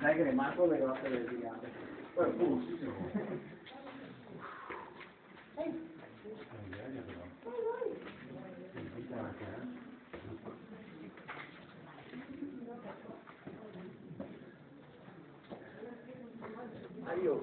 Dai che rimango le grosse del gigante. Poi pulsissimo. Adios.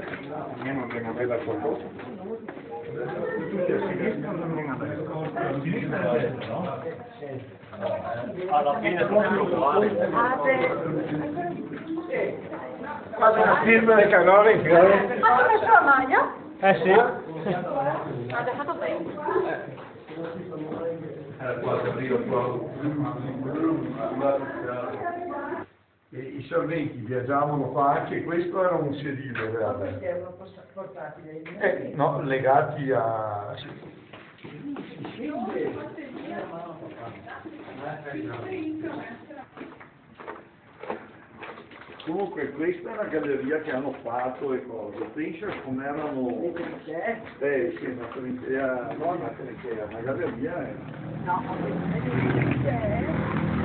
Almeno non venga da qualcosa. Tutti a sinistra non venga da A sinistra e a destra, no? Alla fine sono uguali. Fate una firma del canale in grado. Ha messo la maglia? Eh sì. Ha lasciato bene. E I serventi viaggiavano qua, anche questo era un sedile questi erano portati dai Eh, no, legati a... Comunque questa è una galleria che hanno fatto e cose. Pensa come erano... Eh sì, una trincea, no una trincea, una galleria. eh. No, ma queste